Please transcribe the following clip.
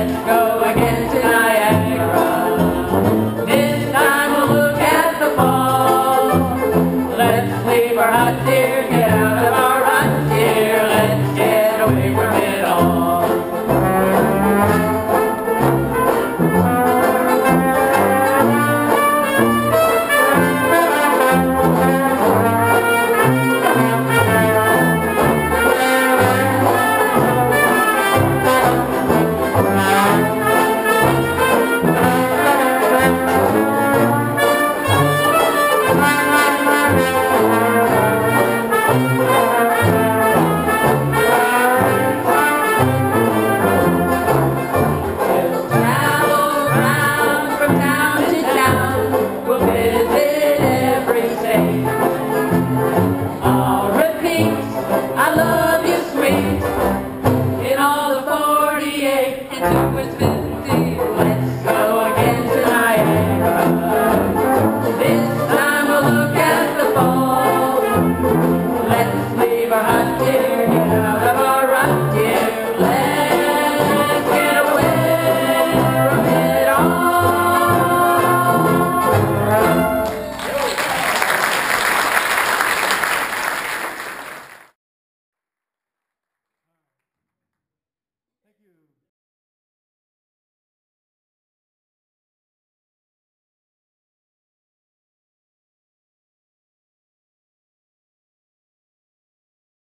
and go. I'm with me.